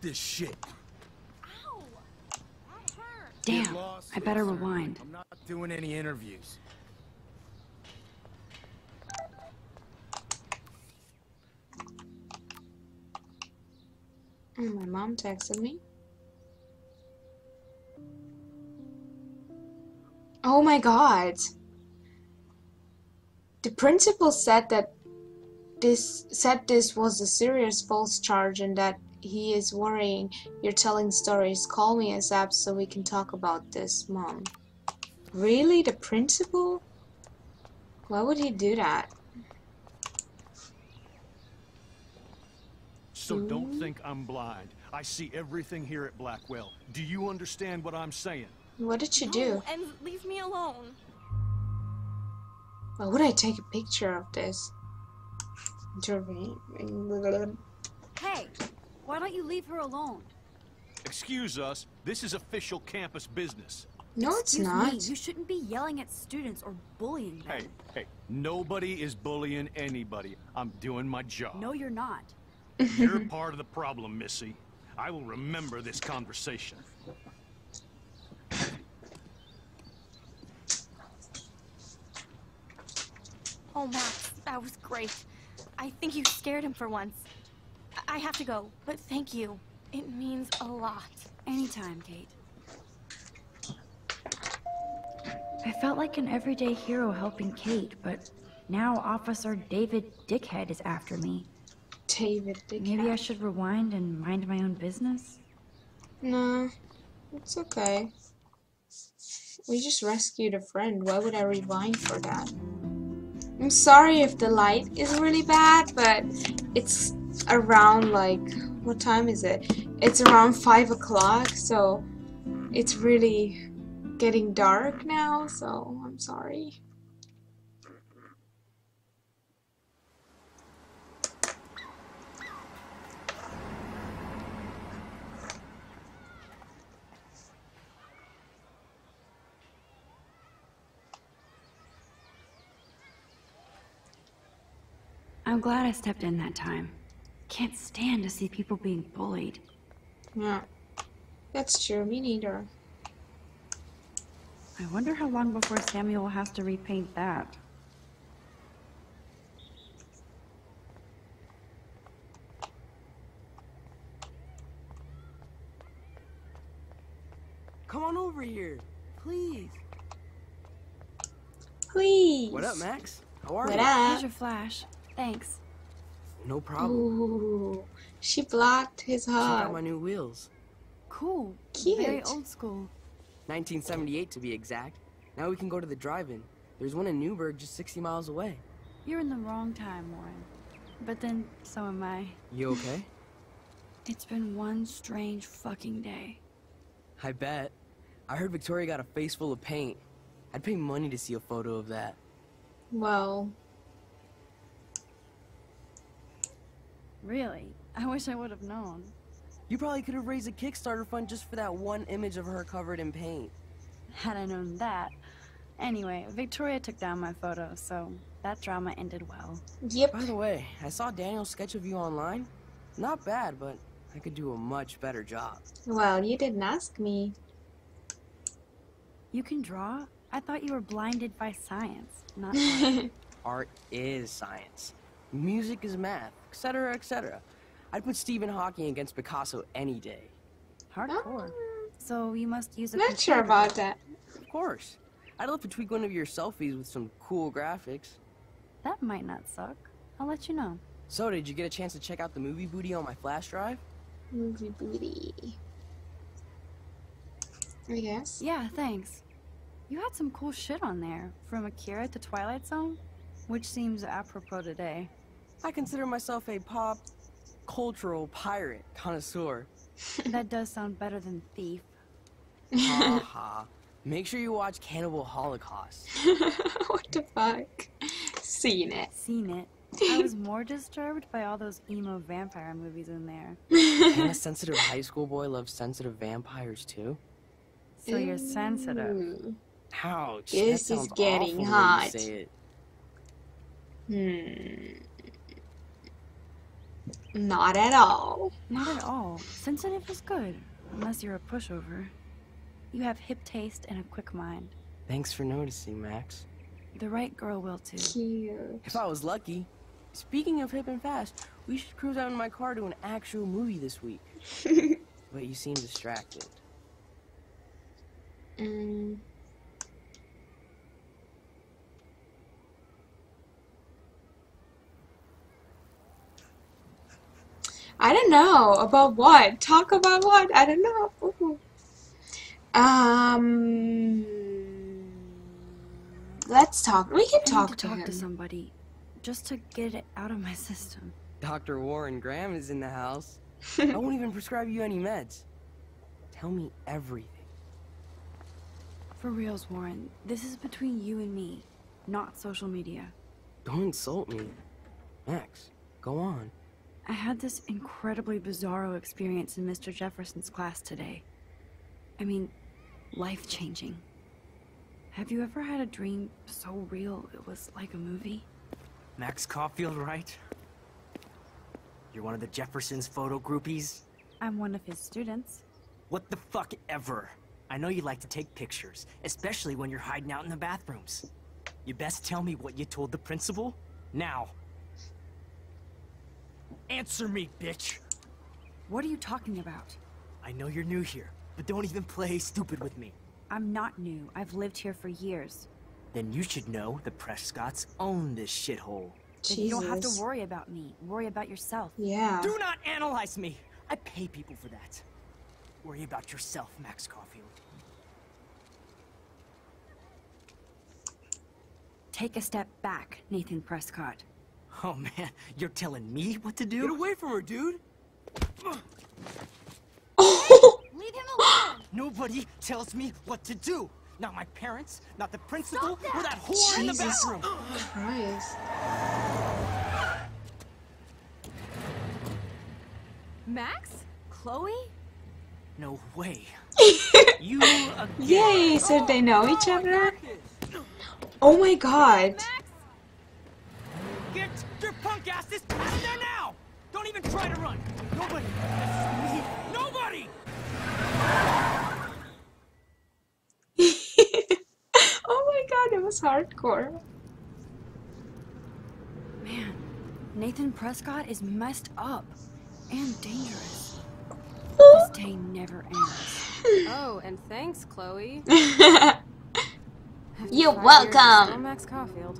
this shit. Ow! That hurt. Get Damn, lost, I better rewind. I'm not doing any interviews. Oh, my mom texted me. Oh my god. The principal said that this said this was a serious false charge and that he is worrying you're telling stories. Call me ASAP so we can talk about this, mom. Really? The principal? Why would he do that? So don't hmm? think I'm blind. I see everything here at Blackwell. Do you understand what I'm saying? What did you no, do? And leave me alone. Why would I take a picture of this? Hey, why don't you leave her alone? Excuse us, this is official campus business. No, it's Excuse not. Me, you shouldn't be yelling at students or bullying them. Hey, hey, nobody is bullying anybody. I'm doing my job. No, you're not. You're part of the problem, Missy. I will remember this conversation. Oh, Max, that was great. I think you scared him for once. I I have to go, but thank you. It means a lot. Anytime, Kate. I felt like an everyday hero helping Kate, but now Officer David Dickhead is after me. David Dickhead. Maybe I should rewind and mind my own business? No, it's okay. We just rescued a friend. Why would I rewind for that? I'm sorry if the light is really bad, but it's around like what time is it? It's around five o'clock, so it's really getting dark now. So I'm sorry. I'm glad I stepped in that time. Can't stand to see people being bullied. Yeah, that's true. Me neither. I wonder how long before Samuel has to repaint that. Come on over here, please. Please. What up, Max? How are What you? up? Here's your flash. Thanks. No problem. Ooh, she blocked his Check out hug. my new wheels. Cool. Cute. Very old school. 1978 to be exact. Now we can go to the drive-in. There's one in Newberg just 60 miles away. You're in the wrong time, Warren. But then, so am I. You okay? It's been one strange fucking day. I bet. I heard Victoria got a face full of paint. I'd pay money to see a photo of that. Well, Really? I wish I would have known. You probably could have raised a Kickstarter fund just for that one image of her covered in paint. Had I known that. Anyway, Victoria took down my photo, so that drama ended well. yep. By the way, I saw Daniel's sketch of you online. Not bad, but I could do a much better job. Well, you didn't ask me. You can draw? I thought you were blinded by science, not art. Art is science. Music is math, etc., etc. I'd put Stephen Hawking against Picasso any day. Hardcore. Ah. So you must use a Not sure computer. about that. Of course. I'd love to tweak one of your selfies with some cool graphics. That might not suck. I'll let you know. So, did you get a chance to check out the movie booty on my flash drive? Movie booty. I guess. Yeah, thanks. You had some cool shit on there, from Akira to Twilight Zone, which seems apropos today. I consider myself a pop cultural pirate connoisseur. that does sound better than thief. ha ha. Make sure you watch Cannibal Holocaust. what the fuck? Seen it. Seen it. I was more disturbed by all those emo vampire movies in there. and a sensitive high school boy loves sensitive vampires too? So you're sensitive. Ooh. Ouch. This that is sounds getting awful the way you hot. say it. Hmm. Not at all. Not at all. Sensitive is good, unless you're a pushover. You have hip taste and a quick mind. Thanks for noticing, Max. The right girl will too. Cute. If I was lucky. Speaking of hip and fast, we should cruise out in my car to an actual movie this week. but you seem distracted. Mm. I don't know about what. Talk about what? I don't know. Ooh. Um, let's talk. We can I talk need to to talk him. to somebody, just to get it out of my system. Dr. Warren Graham is in the house. I won't even prescribe you any meds. Tell me everything. For reals, Warren, this is between you and me, not social media. Don't insult me. Max, go on. I had this incredibly bizarro experience in Mr. Jefferson's class today. I mean, life changing. Have you ever had a dream so real it was like a movie? Max Caulfield, right? You're one of the Jefferson's photo groupies? I'm one of his students. What the fuck ever? I know you like to take pictures, especially when you're hiding out in the bathrooms. You best tell me what you told the principal, now. Answer me, bitch! What are you talking about? I know you're new here, but don't even play stupid with me. I'm not new. I've lived here for years. Then you should know the Prescotts own this shithole. Then you don't have to worry about me. Worry about yourself. Yeah. Do not analyze me! I pay people for that. Worry about yourself, Max Caulfield. Take a step back, Nathan Prescott. Oh man, you're telling me what to do? Get away from her, dude! Leave him alone! Nobody tells me what to do. Not my parents, not the principal, or that whore in the Jesus bathroom. Oh, Christ. Max? Chloe? No way. you again. Yay, so they know each oh, other? Oh my god. Even try to run. Nobody. Nobody. oh my god, it was hardcore. Man, Nathan Prescott is messed up and dangerous. This day never ends. Oh, and thanks, Chloe. You're welcome. Max Caulfield.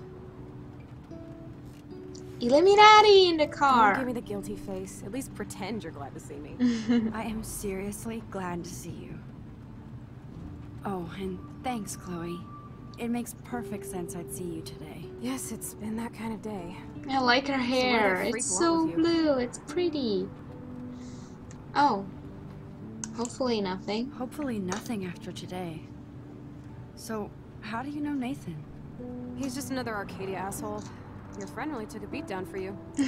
Illuminati in the car. Don't give me the guilty face. At least pretend you're glad to see me. I am seriously glad to see you. Oh, and thanks, Chloe. It makes perfect sense I'd see you today. yes, it's been that kind of day. I like her hair. It's so blue. It's pretty. Oh. Hopefully nothing. Hopefully nothing after today. So, how do you know Nathan? He's just another Arcadia asshole. Your friend really took a beat down for you.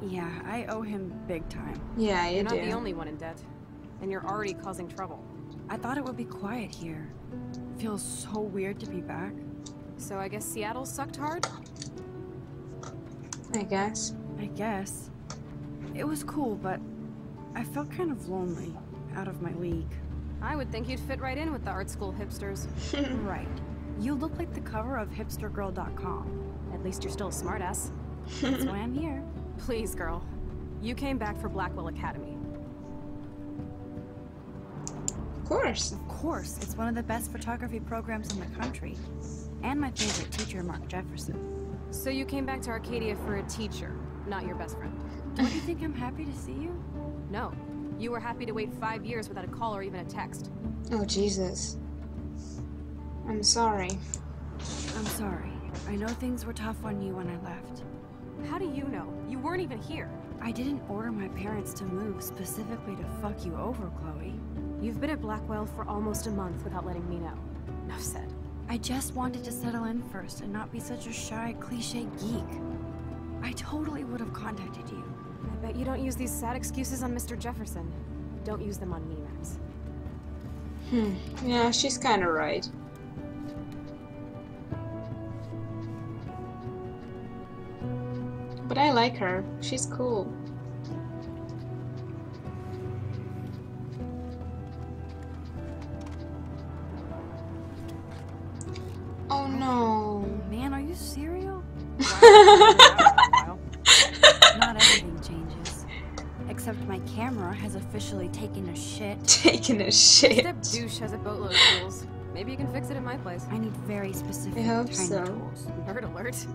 What? yeah, I owe him big time. Yeah, you You're not the only one in debt. And you're already causing trouble. I thought it would be quiet here. Feels so weird to be back. So I guess Seattle sucked hard? I guess. I guess. It was cool, but I felt kind of lonely, out of my league. I would think you'd fit right in with the art school hipsters. right. You look like the cover of hipstergirl.com. At least you're still a smartass. That's why I'm here. Please, girl. You came back for Blackwell Academy. Of course. Of course, it's one of the best photography programs in the country. And my favorite teacher, Mark Jefferson. So you came back to Arcadia for a teacher, not your best friend. Don't you think I'm happy to see you? No. You were happy to wait five years without a call or even a text. Oh, Jesus. I'm sorry. I'm sorry. I know things were tough on you when I left. How do you know? You weren't even here. I didn't order my parents to move specifically to fuck you over, Chloe. You've been at Blackwell for almost a month without letting me know. Enough said. I just wanted to settle in first and not be such a shy, cliche geek. I totally would have contacted you. I bet you don't use these sad excuses on Mr. Jefferson. Don't use them on me, Max. Hmm. Yeah, she's kind of right. I like her. She's cool. Oh no. Man, are you serial? Not everything changes. Except my camera has officially taken a shit. Taken a shit. Except douche has a boatload of tools. Maybe you can fix it in my place. I need very specific I hope so. Tools. Bird alert.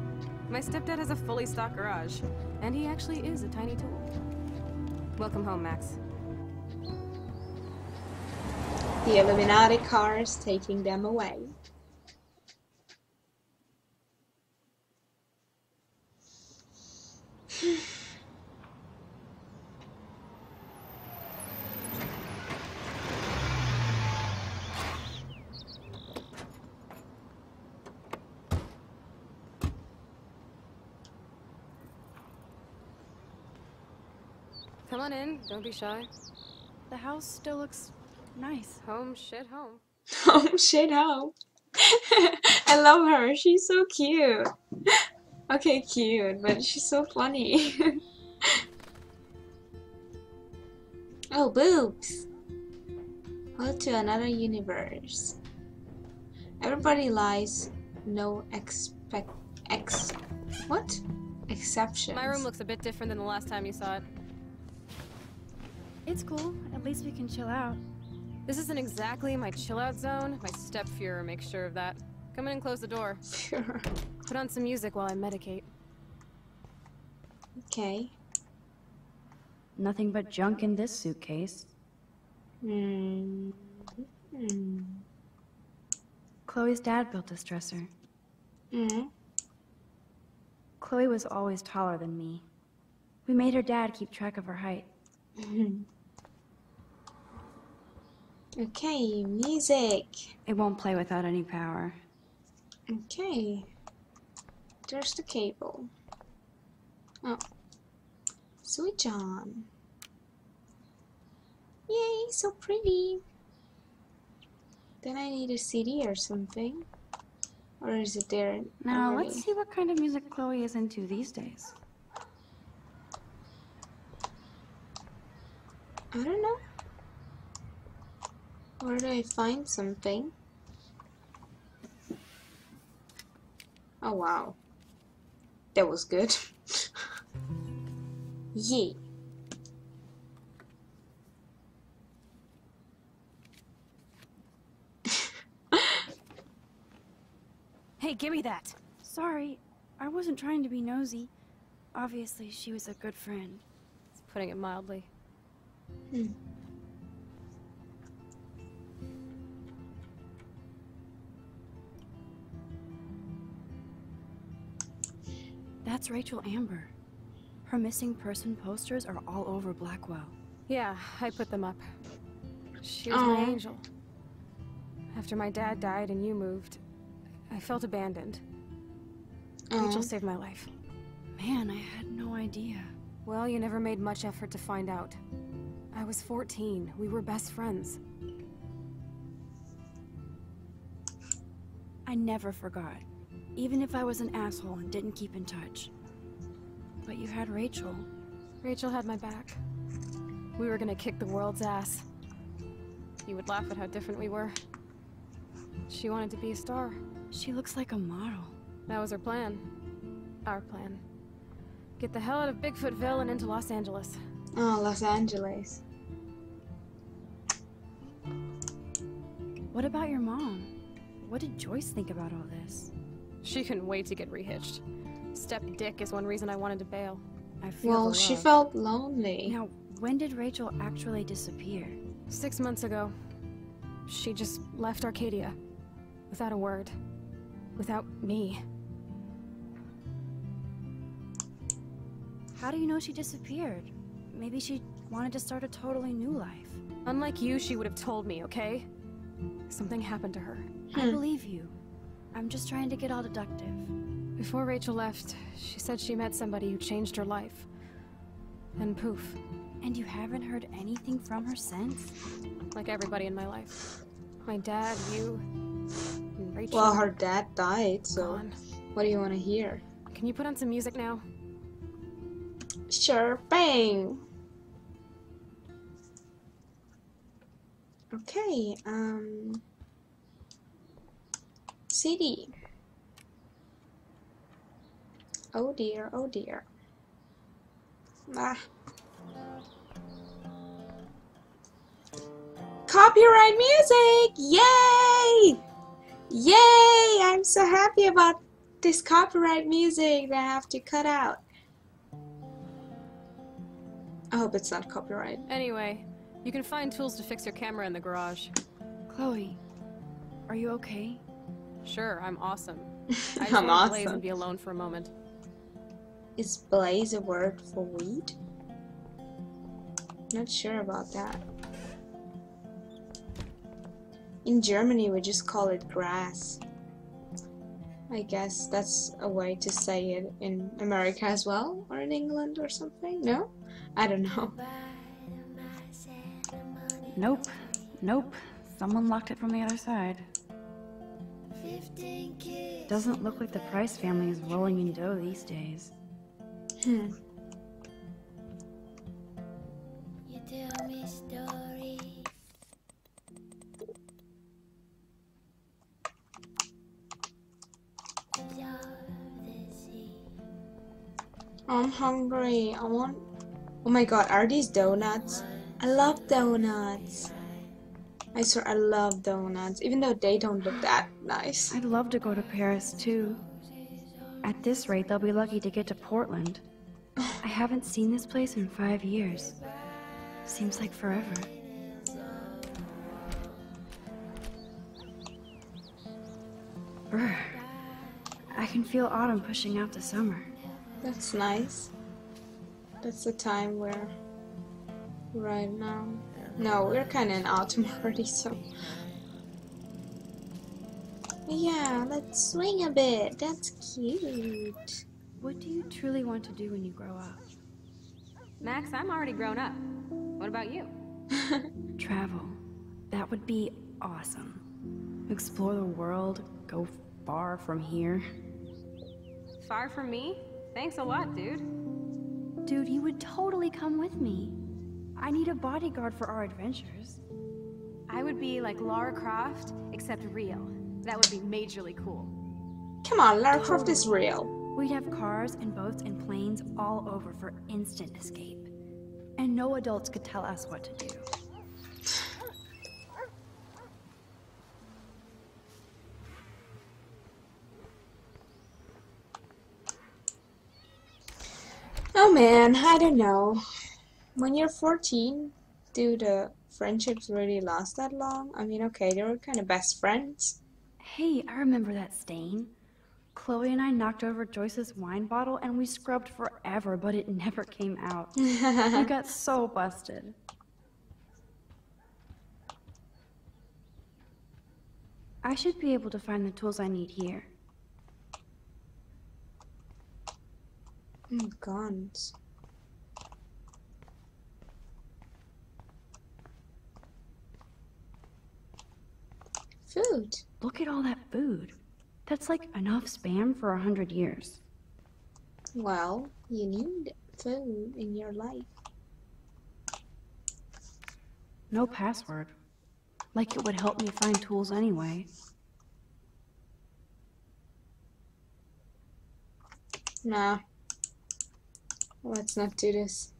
My stepdad has a fully stocked garage, and he actually is a tiny tool. Welcome home, Max. The Illuminati car is taking them away. Come on in, don't be shy. The house still looks nice. Home, shit, home. Home shit, home. I love her. She's so cute. Okay, cute, but she's so funny. oh, boobs. Go to another universe. Everybody lies. No expect ex. What? exception. My room looks a bit different than the last time you saw it. It's cool. At least we can chill out. This isn't exactly my chill out zone. My step Fuhrer makes sure of that. Come in and close the door. Sure. Put on some music while I medicate. Okay. Nothing but junk in this suitcase. Hmm. Hmm. Chloe's dad built this dresser. Hmm. Chloe was always taller than me. We made her dad keep track of her height. Okay, music. It won't play without any power. Okay. There's the cable. Oh. Switch on. Yay, so pretty. Then I need a CD or something. Or is it there Now, already? let's see what kind of music Chloe is into these days. I don't know. Where do I find something? Oh wow. That was good. Yay. Hey, give me that! Sorry, I wasn't trying to be nosy. Obviously, she was a good friend. It's putting it mildly. Hmm. That's Rachel Amber. Her missing person posters are all over Blackwell. Yeah, I put them up. She was my angel. After my dad died and you moved, I felt abandoned. Rachel saved my life. Man, I had no idea. Well, you never made much effort to find out. I was 14. We were best friends. I never forgot, even if I was an asshole and didn't keep in touch. But you had Rachel. Rachel had my back. We were gonna kick the world's ass. You would laugh at how different we were. She wanted to be a star. She looks like a model. That was her plan. Our plan. Get the hell out of Bigfootville and into Los Angeles. Oh, Los Angeles. What about your mom? What did Joyce think about all this? She couldn't wait to get rehitched. Step Dick is one reason I wanted to bail. I feel Well, she felt lonely. Now, when did Rachel actually disappear? Six months ago, she just left Arcadia. Without a word. Without me. How do you know she disappeared? Maybe she wanted to start a totally new life. Unlike you, she would have told me, okay? Something happened to her. I hmm. believe you. I'm just trying to get all deductive. Before Rachel left, she said she met somebody who changed her life. And poof, And you haven't heard anything from her since? like everybody in my life. My dad, you, and Rachel. Well, her dad died, so gone. what do you want to hear? Can you put on some music now? Sure bang! Okay, um. CD. Oh dear, oh dear. Ah. Copyright music! Yay! Yay! I'm so happy about this copyright music that I have to cut out. I hope it's not copyright. Anyway, you can find tools to fix your camera in the garage. Chloe, are you okay? Sure, I'm awesome. I just I'm want to Blaze awesome. and be alone for a moment. Is blaze a word for weed? Not sure about that. In Germany, we just call it grass. I guess that's a way to say it in America as well, or in England or something. No? I don't know. Nope. Nope. Someone locked it from the other side. Doesn't look like the Price family is rolling in dough these days. Hmm. You tell me stories. of the sea. I'm hungry. I want. Oh my god, are these donuts? I love donuts. I swear I love donuts, even though they don't look that nice. I'd love to go to Paris too. At this rate, they'll be lucky to get to Portland. I haven't seen this place in five years. Seems like forever. Brr. I can feel autumn pushing out the summer. That's nice. That's the time where. Right now. No, we're kind of in autumn already, so. Yeah, let's swing a bit. That's cute. What do you truly want to do when you grow up? Max, I'm already grown up. What about you? Travel. That would be awesome. Explore the world, go far from here. Far from me? Thanks a lot, dude. Dude, you would totally come with me. I need a bodyguard for our adventures. I would be like Lara Croft, except real. That would be majorly cool. Come on, Lara Croft is real. We'd have cars and boats and planes all over for instant escape. And no adults could tell us what to do. Oh man, I don't know. When you're 14, do the friendships really last that long? I mean, okay, they were kind of best friends. Hey, I remember that stain. Chloe and I knocked over Joyce's wine bottle and we scrubbed forever, but it never came out. we got so busted. I should be able to find the tools I need here. Mm, guns. Food. Look at all that food. That's like enough spam for a hundred years. Well, you need food in your life. No password. Like it would help me find tools anyway. Nah. Let's not do this.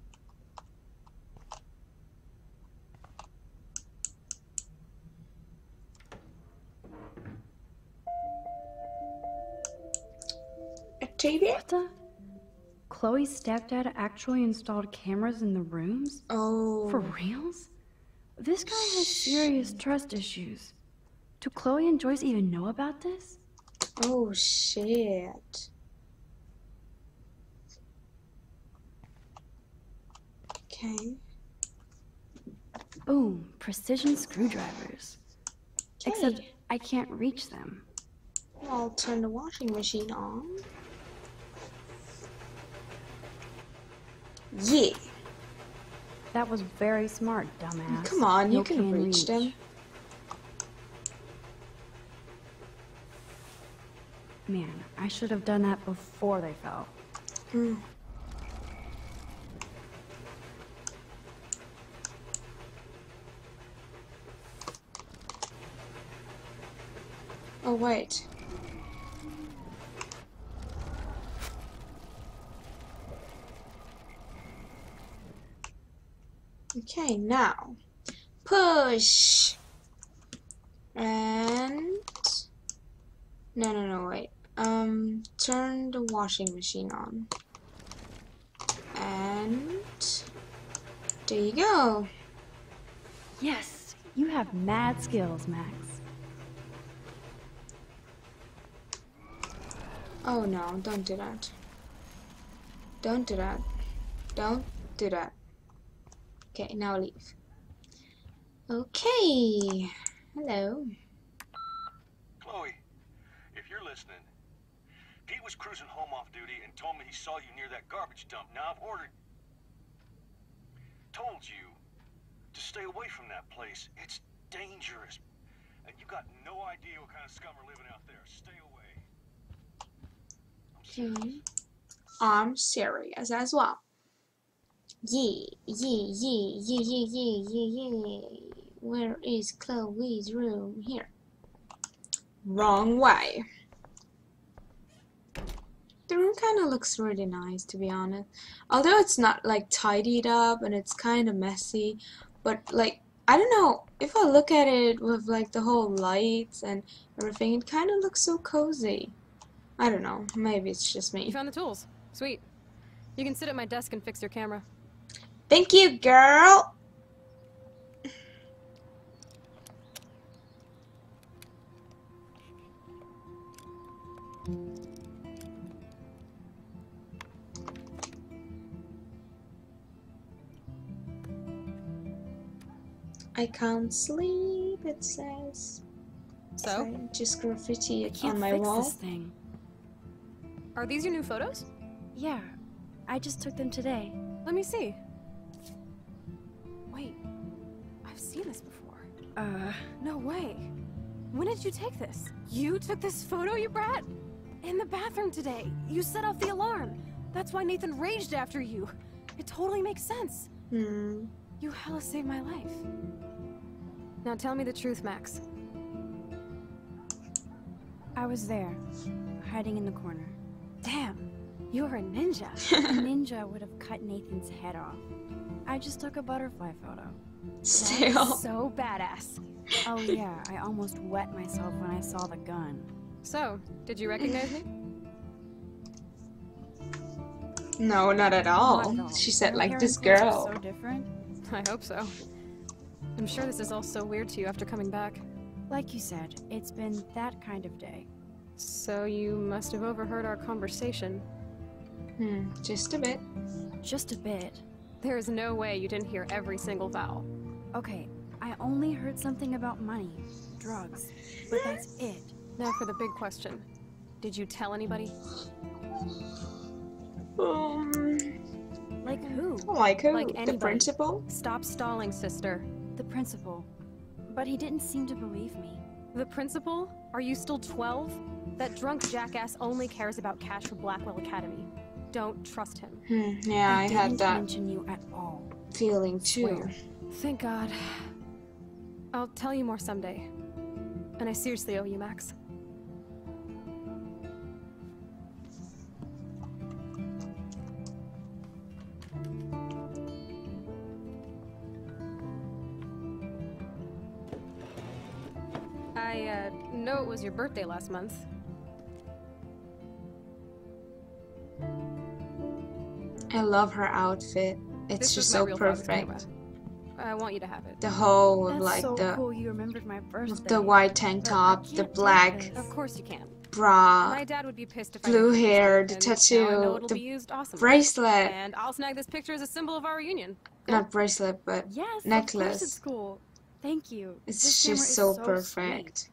Octavia? What the? Chloe's stepdad actually installed cameras in the rooms? Oh. For reals? This guy has serious trust issues. Do Chloe and Joyce even know about this? Oh shit. Okay. Boom, precision screwdrivers. Except I can't reach them. I'll turn the washing machine on. Yeah. That was very smart, dumbass. Come on, you No can reach them. Man, I should have done that before they fell. Hmm. Oh wait. Okay, now push and no, no, no, wait. Um, turn the washing machine on. And there you go. Yes, you have mad skills, Max. Oh no, don't do that. Don't do that. Don't do that. Okay, now leave. Okay. Hello. Chloe, if you're listening, Pete was cruising home off duty and told me he saw you near that garbage dump. Now I've ordered. Told you to stay away from that place. It's dangerous. And you got no idea what kind of scum are living out there. Stay away. I'm serious. Okay. I'm serious as well. Yeah, yeah, yeah, yeah, yeah, yeah, yeah, yeah. Where is Chloe's room? Here. Wrong way. The room kind of looks really nice, to be honest. Although it's not like tidied up and it's kind of messy, but like I don't know if I look at it with like the whole lights and everything, it kind of looks so cozy. I don't know. Maybe it's just me. You found the tools. Sweet. You can sit at my desk and fix your camera. Thank you, girl. I can't sleep, it says. So, I just graffiti I it can't on my fix wall. this thing. are these your new photos? Yeah, I just took them today. Let me see. Seen this before. Uh, No way. When did you take this? You took this photo, you brat? In the bathroom today. You set off the alarm. That's why Nathan raged after you. It totally makes sense. Hmm. You hella saved my life. Now tell me the truth, Max. I was there, hiding in the corner. Damn, you're a ninja. A ninja would have cut Nathan's head off. I just took a butterfly photo. Still. so badass. Oh yeah, I almost wet myself when I saw the gun. So, did you recognize me? No, not at all. Not at all. She said like this and clothes are girl. So different. I hope so. I'm sure this is all so weird to you after coming back. Like you said, it's been that kind of day. So you must have overheard our conversation. Hmm, just a bit. Just a bit. There is no way you didn't hear every single vowel. Okay, I only heard something about money, drugs, but that's it. Now for the big question. Did you tell anybody? Um, Like who? like who? Like the principal? Stop stalling, sister. The principal. But he didn't seem to believe me. The principal? Are you still 12? That drunk jackass only cares about cash for Blackwell Academy. Don't trust him. Hmm, yeah, I, had that mention you at all. feeling too. Thank God. I'll tell you more someday. And I seriously owe you, Max. I, uh, know it was your birthday last month. I love her outfit. It's This just so perfect. I want you to have it. The whole That's like so the cool you remembered my birthday. the white tank top, the black. Of course you can. bra, My dad would be pissed if I blue didn't hair, the and now I know tattoo, the used awesome. bracelet. And I'll snag this picture as a symbol of our reunion. Not bracelet, but Yes, Of course necklace. it's cool. Thank you. it's This just is so, sweet.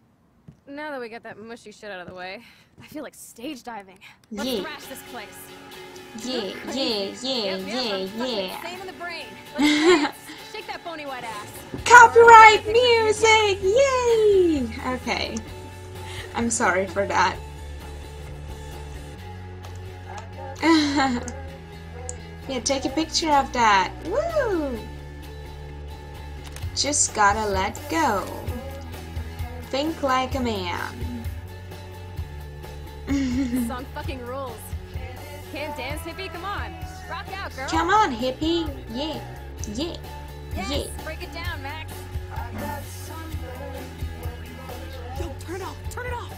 Now that we got that mushy shit out of the way, I feel like stage diving. Let's Yeah. thrash this place. Yeah, yeah, yeah, Yep, yeah, yeah. insane in the brain. Let's. Shake that bony white ass. Copyright music! Yay! Okay. I'm sorry for that. yeah, take a picture of that. Woo! Just gotta let go. Think like a man. This song fucking rules. Can't dance, hippie? Come on. Rock out, girl. Come on, hippie. Yeah, yeah. Yes, Yeah. break it down, Max. Yo, turn it off. Turn it off.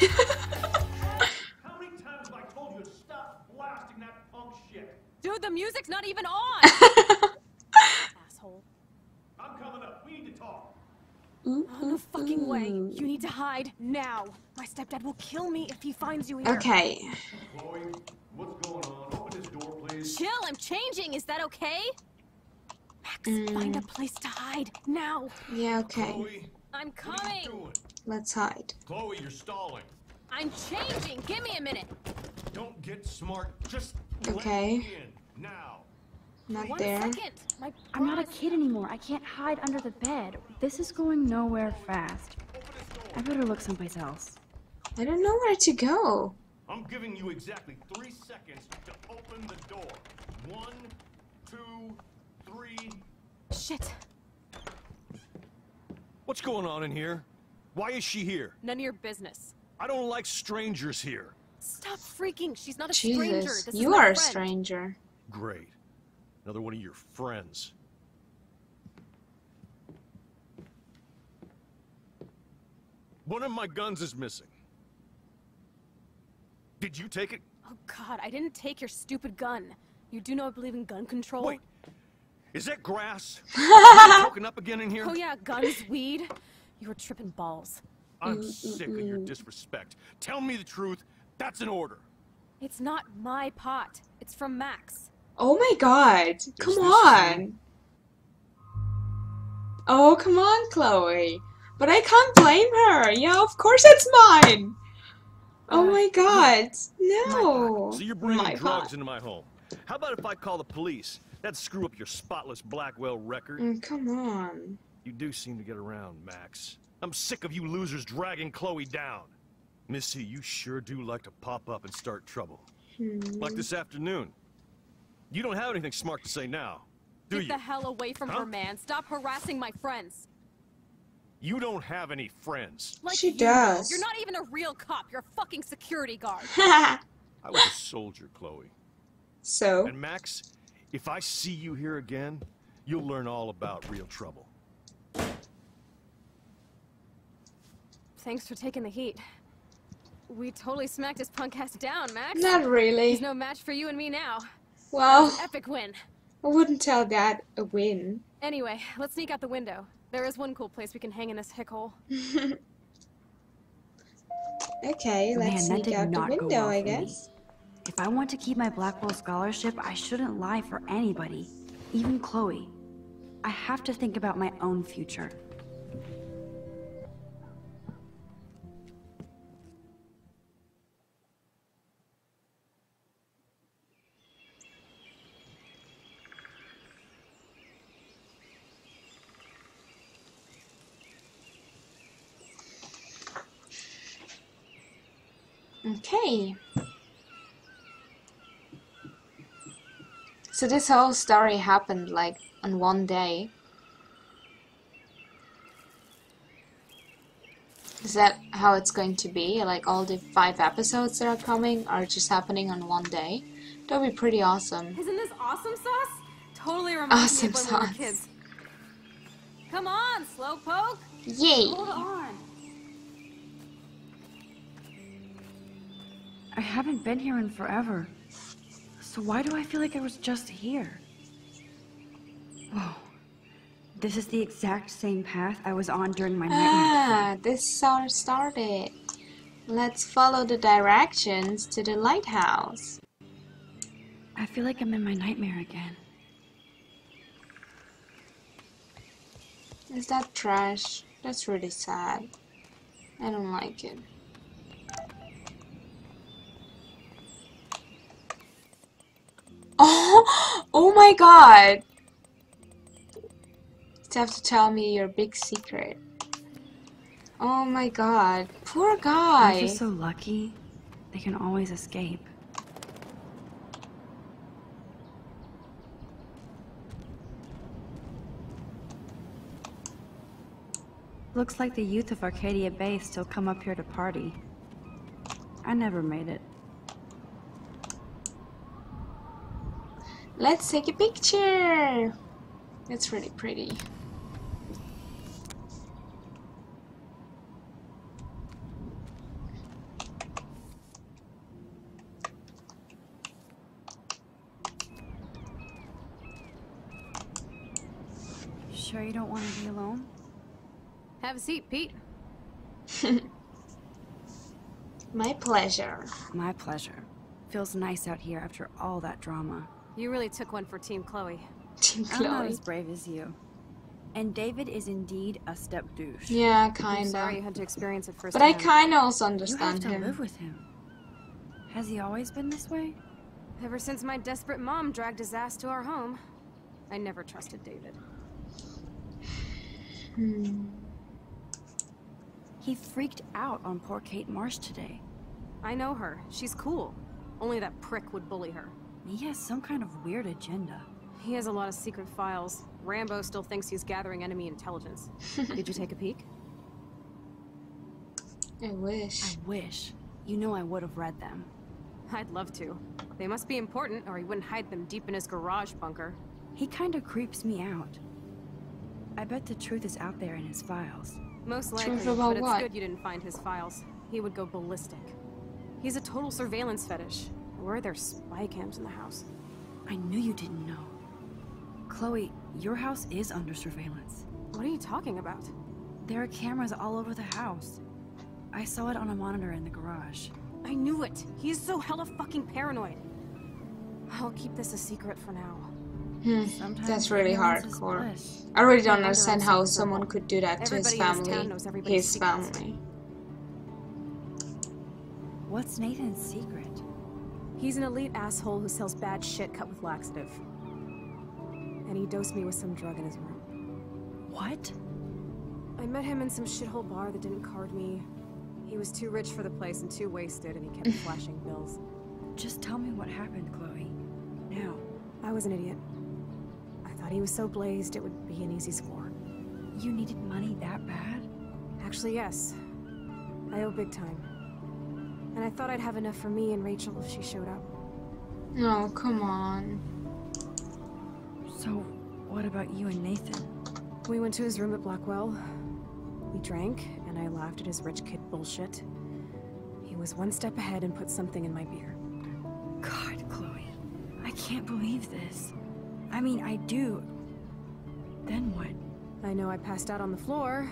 How many times have I told you to stop blasting that punk shit? Dude, the music's not even on. Asshole. I'm coming up. We need to talk. Oh, Mm-hmm. no fucking way. You need to hide now. My stepdad will kill me if he finds you here. Okay. Chloe, what's going on? Open this door, please. Chill, I'm changing. Is that okay? Max, mm. find a place to hide now. Yeah, okay. Chloe, I'm what are you coming. Let's hide. Chloe, you're stalling. I'm changing. Give me a minute. Don't get smart. Just Okay. let me in now. Not One there. second. My I'm not a kid anymore. I can't hide under the bed. This is going nowhere fast. I better look someplace else. I don't know where to go. I'm giving you exactly three seconds to open the door. One, two, three. Shit. What's going on in here? Why is she here? None of your business. I don't like strangers here. Stop freaking. She's not a stranger. Jesus, This you my are a friend. stranger. Great. Another one of your friends. One of my guns is missing. Did you take it? Oh god, I didn't take your stupid gun. You do know I believe in gun control? Wait. Is that grass? Broken up again in here? Oh yeah, guns, weed. You were tripping balls. I'm sick of your disrespect. Tell me the truth. That's an order. It's not my pot. It's from Max. Oh my god. Come this on. Oh, come on, Chloe. But I can't blame her. Yeah, of course it's mine. Oh Uh, my god. No. So you're bringing My drugs fault. into my home. How about if I call the police? That'd screw up your spotless Blackwell record. Mm, come on. You do seem to get around, Max. I'm sick of you losers dragging Chloe down. Missy, you sure do like to pop up and start trouble. Hmm. Like this afternoon. You don't have anything smart to say now, do Get you? the hell away from Huh? her, man. Stop harassing my friends. You don't have any friends. Like She you, though. does. You're not even a real cop. You're a fucking security guard. I was a soldier, Chloe. so, And Max, if I see you here again, you'll learn all about real trouble. Thanks for taking the heat. We totally smacked his punk ass down, Max. not really. He's no match for you and me now. Well, Epic win. I wouldn't tell that a win. Anyway, let's sneak out the window. There is one cool place we can hang in this hick hole. Okay, let's that sneak out the window, well I for me. guess. If I want to keep my Blackwell scholarship, I shouldn't lie for anybody, even Chloe. I have to think about my own future. Okay. So this whole story happened like on one day. Is that how it's going to be? Like all the five episodes that are coming are just happening on one day? That would be pretty awesome. Isn't this awesome sauce? Totally reminds me of when Awesome we were sauce. kids. Come on, slowpoke. Yay! Hold on. I haven't been here in forever. So why do I feel like I was just here? Whoa. This is the exact same path I was on during my nightmare. Ah, this all started. Let's follow the directions to the lighthouse. I feel like I'm in my nightmare again. Is that trash? That's really sad. I don't like it. Oh, oh my god! You have to tell me your big secret. Oh my god. Poor guy. they so lucky? They can always escape. Looks like the youth of Arcadia Bay still come up here to party. I never made it. Let's take a picture. It's really pretty. Sure you don't want to be alone? Have a seat, Pete. My pleasure. My pleasure. Feels nice out here after all that drama. You really took one for Team Chloe. Team I'm not Chloe. as brave as you. And David is indeed a step douche. Yeah, I'm sorry you had to experience it first. But I kinda also understand You have to him. live with him. Has he always been this way? Ever since my desperate mom dragged his ass to our home, I never trusted David. Hmm. He freaked out on poor Kate Marsh today. I know her. She's cool. Only that prick would bully her. He has some kind of weird agenda. He has a lot of secret files. Rambo still thinks he's gathering enemy intelligence. Did you take a peek? I wish. I wish. You know I would have read them. I'd love to. They must be important, or he wouldn't hide them deep in his garage bunker. He kind of creeps me out. I bet the truth is out there in his files. Most Truth likely, about but it's what? good you didn't find his files. He would go ballistic. He's a total surveillance fetish. Where are there spy cams in the house? I knew you didn't know. Chloe, your house is under surveillance. What are you talking about? There are cameras all over the house. I saw it on a monitor in the garage. I knew it. He's so hella fucking paranoid. I'll keep this a secret for now. Hmm. Sometimes That's really hardcore. I really don't understand how someone could do that to his Everybody in this town family. His family. What's Nathan's secret? He's an elite asshole who sells bad shit cut with laxative. And he dosed me with some drug in his room. What? I met him in some shithole bar that didn't card me. He was too rich for the place and too wasted, and he kept flashing bills. Just tell me what happened, Chloe. Now. I was an idiot. I thought he was so blazed it would be an easy score. You needed money that bad? Actually, yes. I owe big time. And I thought I'd have enough for me and Rachel if she showed up. No, come on. So, what about you and Nathan? We went to his room at Blackwell. We drank, and I laughed at his rich kid bullshit. He was one step ahead and put something in my beer. God, Chloe. I can't believe this. I mean, I do. Then what? I know I passed out on the floor.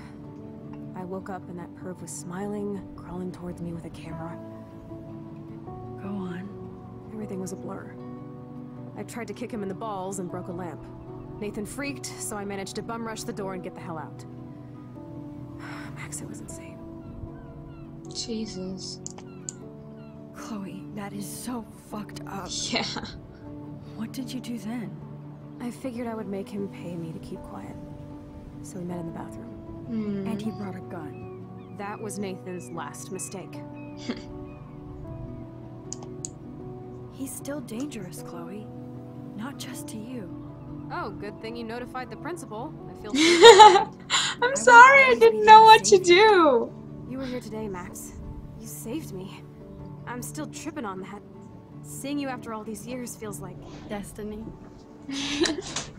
I woke up and that perv was smiling, crawling towards me with a camera. Go on. Everything was a blur. I tried to kick him in the balls and broke a lamp. Nathan freaked, so I managed to bum rush the door and get the hell out. Max, it was insane. Jesus. Chloe, that is so fucked up. Yeah. What did you do then? I figured I would make him pay me to keep quiet. So we met in the bathroom. Hmm. And he brought a gun. That was Nathan's last mistake. He's still dangerous, Chloe. Not just to you. Oh, good thing you notified the principal. I feel so I'm sorry, I didn't know what to do. You were here today, Max. You saved me. I'm still tripping on that. Seeing you after all these years feels like Destiny.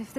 If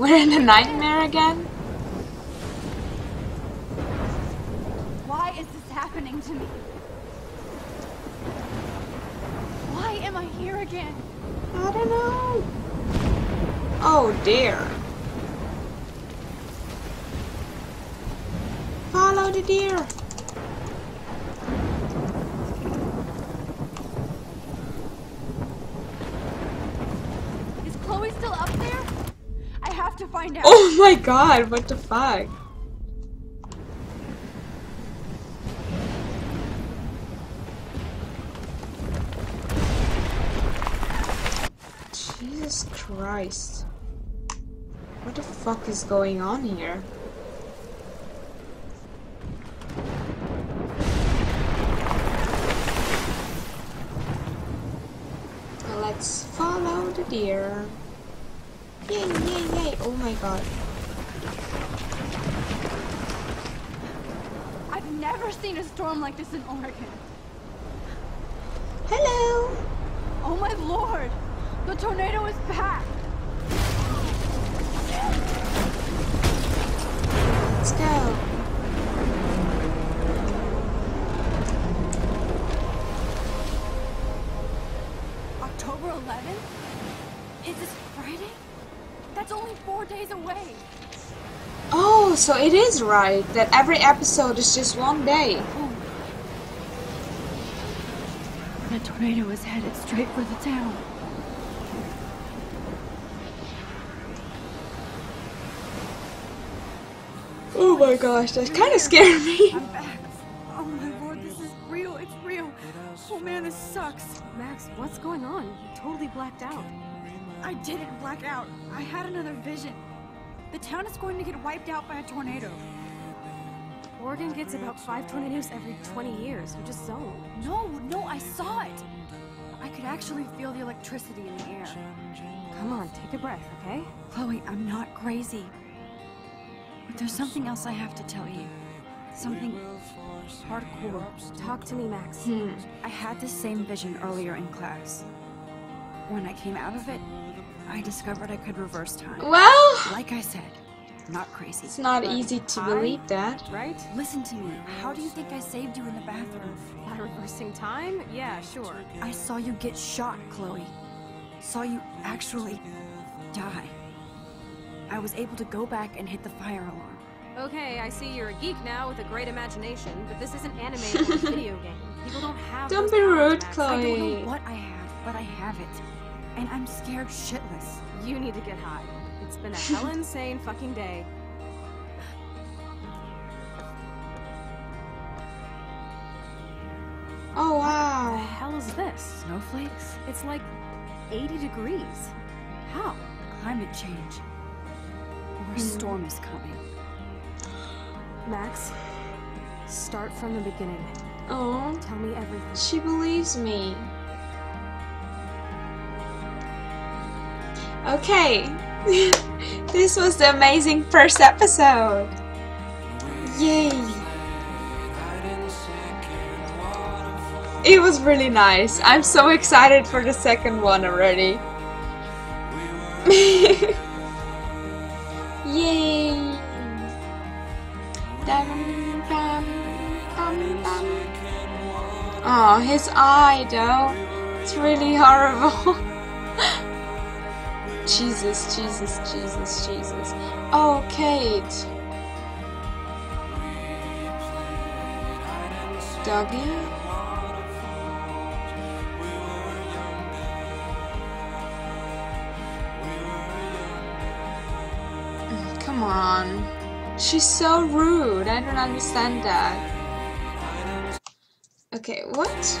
We're in a nightmare again? Why is this happening to me? Why am I here again? I don't know. Oh dear. Follow the deer. Is Chloe's still up there? I have to find out. Oh my god, what the fuck? Jesus Christ. What the fuck is going on here? Let's follow the deer. Yay, yay, yay. Oh my god. I've never seen a storm like this in Oregon. Hello. Oh my lord! The tornado is back! Let's go. So it is right that every episode is just one day. The tornado is headed straight for the town. Oh my gosh, that kind of scared me. I'm back. Oh my lord, this is real. It's real. Oh man, this sucks. Max, what's going on? You totally blacked out. I didn't black out. I had another vision. The town is going to get wiped out by a tornado. Oregon gets about five tornadoes every 20 years. You just zone. No, no, I saw it. I could actually feel the electricity in the air. Come on, take a breath, okay? Chloe, I'm not crazy. But there's something else I have to tell you. Something hardcore. Talk to me, Max. Hmm. I had this same vision earlier in class. When I came out of it, I discovered I could reverse time. Well, Like I said, not crazy. it's not easy to believe that. Right? Listen to me. How do you think I saved you in the bathroom? By reversing time? Yeah, sure. I saw you get shot, Chloe. Saw you actually die. I was able to go back and hit the fire alarm. Okay, I see you're a geek now with a great imagination, but this isn't anime or a video game. People don't have Don't be rude, Max. I don't Chloe. know what I have, but I have it. And I'm scared shitless. You need to get high. It's been a hell insane fucking day. Oh wow. What The hell is this? Snowflakes? It's like 80 degrees. How? Climate change. Or a mm-hmm. storm is coming. Max, start from the beginning. Oh, Tell me everything. she believes me. Okay. this was the amazing first episode. Yay. It was really nice. I'm so excited for the second one already. Yay. Oh, his eye though. It's really horrible. Jesus, Jesus, Jesus, Jesus. Oh, Kate. Doggy? Mm, Come on. She's so rude. I don't understand that. Okay, what?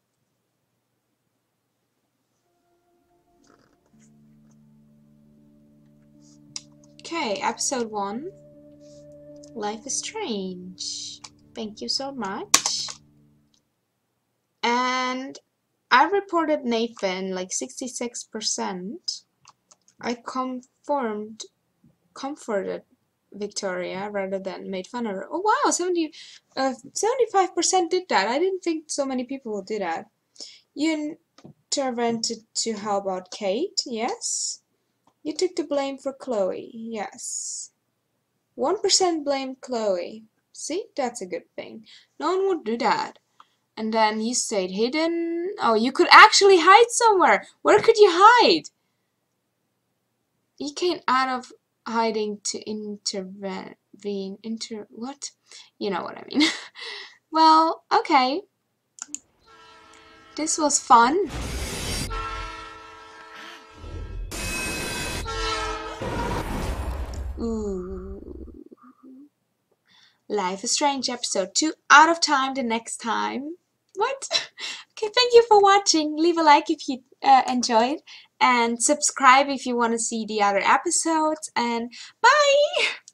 Okay, episode one. Life is strange. Thank you so much. And I reported Nathan like 66%. I confirmed, comforted Victoria rather than made fun of her. Oh wow, 70, uh, 75% did that. I didn't think so many people would do that. You intervened to help out Kate, yes. You took the blame for Chloe, yes. 1% blamed Chloe. See, that's a good thing. No one would do that. And then you stayed hidden. Oh, you could actually hide somewhere. Where could you hide? You came out of hiding to intervene. Inter. What? You know what I mean. well, okay. This was fun. Ooh. Life is Strange episode 2 out of time the next time. What? okay, thank you for watching. Leave a like if you uh, enjoyed and subscribe if you want to see the other episodes and bye!